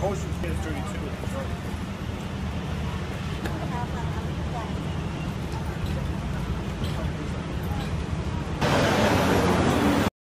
Motion is 32.